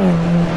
Oh,